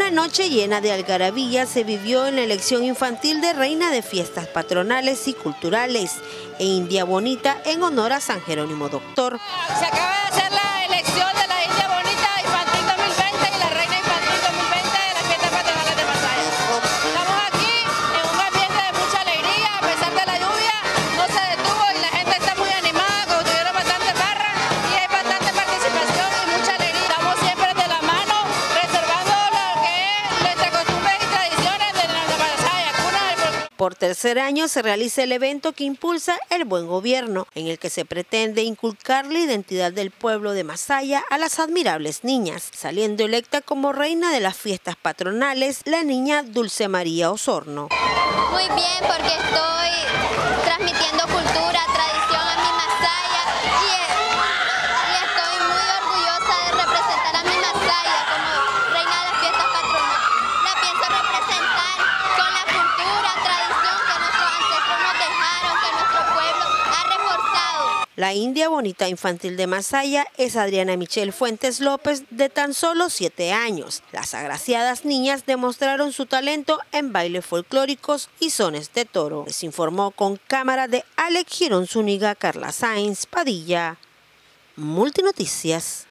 Una noche llena de algarabía se vivió en la elección infantil de Reina de Fiestas Patronales y Culturales e India Bonita en honor a San Jerónimo Doctor. Se Por tercer año se realiza el evento que impulsa el buen gobierno, en el que se pretende inculcar la identidad del pueblo de Masaya a las admirables niñas, saliendo electa como reina de las fiestas patronales la niña Dulce María Osorno. Muy bien, porque estoy transmitiendo cultura, tradición a mi Masaya y, y estoy muy orgullosa de representar a mi Masaya como reina de las fiestas patronales. La pienso representar con la cultura, tradición que nuestros ancestros nos dejaron, que nuestro pueblo ha reforzado. La India Bonita Infantil de Masaya es Adriana Michelle Fuentes López, de tan solo 7 años. Las agraciadas niñas demostraron su talento en bailes folclóricos y sones de toro. Les informó con cámara de Alex Girón Zúñiga, Carla Sainz Padilla. Multinoticias.